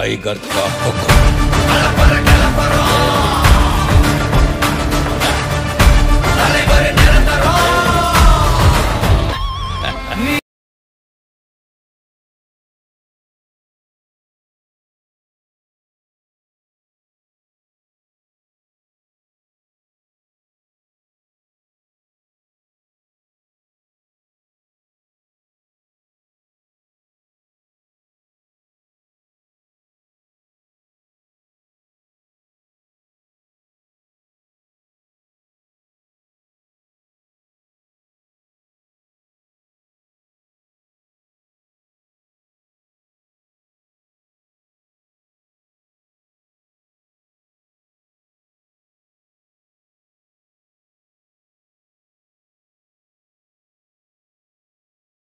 tiger का हुक्म